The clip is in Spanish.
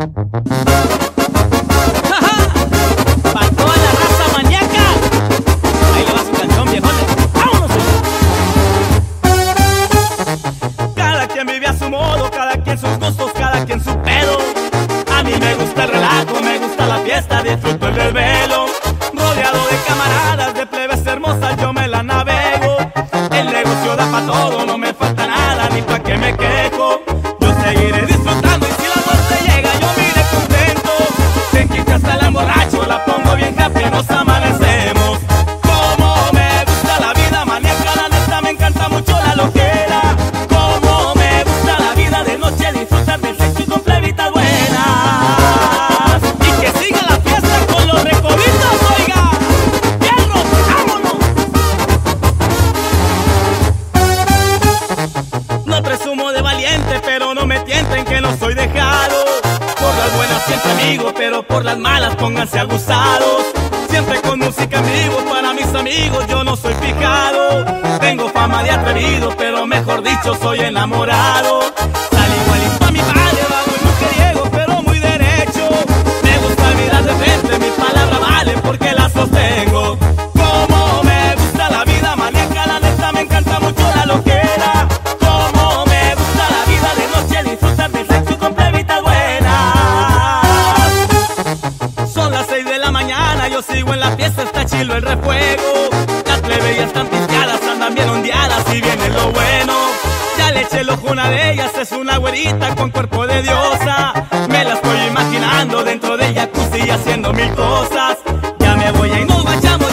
¡Ja, ja! La raza, mañeca! Ahí le vas un canchón, Cada quien vive a su modo, cada quien sus gustos, cada quien su pedo. A mí me gusta el relajo, me gusta la fiesta, disfruto el desvelo. Rodeado de camaradas, de plebes hermosas, yo me la navego. El negocio da pa' todo, no me falta. amigos, pero por las malas pónganse abusados. Siempre con música en vivo, para mis amigos yo no soy picado. Tengo fama de atrevido, pero mejor dicho soy enamorado. tranquilo el refuego. Las plebeyas están pisteadas, andan bien ondeadas y viene lo bueno. Ya le eché el ojo una de ellas, es una güerita con cuerpo de diosa. Me la estoy imaginando dentro de del jacuzzi haciendo mil cosas. Ya me voy a no vayamos